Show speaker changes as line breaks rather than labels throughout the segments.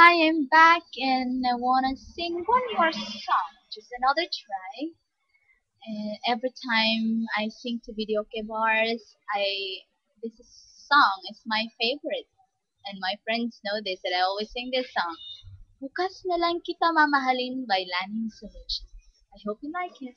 Hi, I'm back and I wanna sing one more song. Just another try. And every time I sing to video bars, I this song is my favorite. And my friends know this that I always sing this song. Bukas na lang kita mamahalin by Laning Solution. I hope you like it.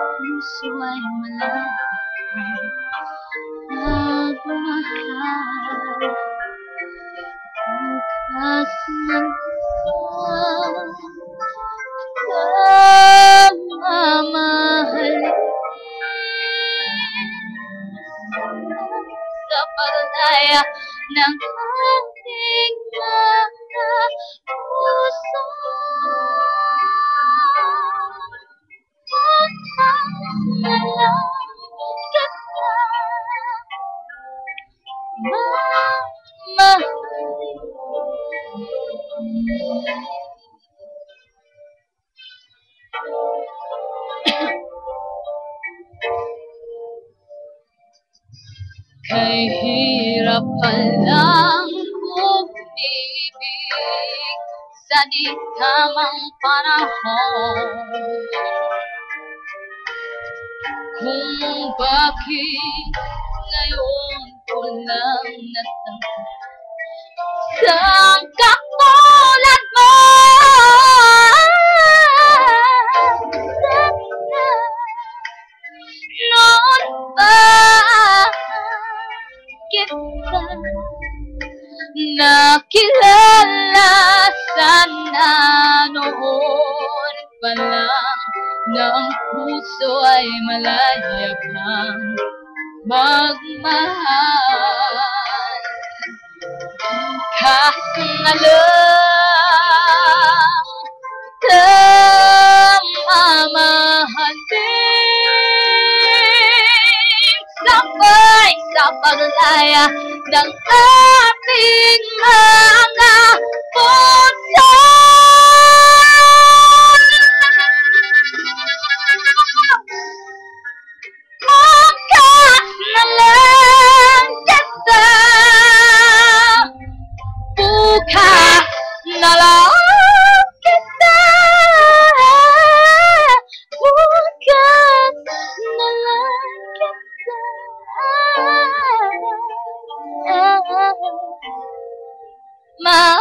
puso ay malalim Nagmahal Bukas na lang Mamahalin Sa paglaya ng ating mga puso Kahirap palang umibig sa di tamang panahon Kung bakit ngayon ko lang natanggap Isang katulad mo noon kita nakilala sana noon pa lang ng puso ay malaya pang magmahal. Kaso na lang Tamamahalin Sabay sa paglaya ng ating mga puso mà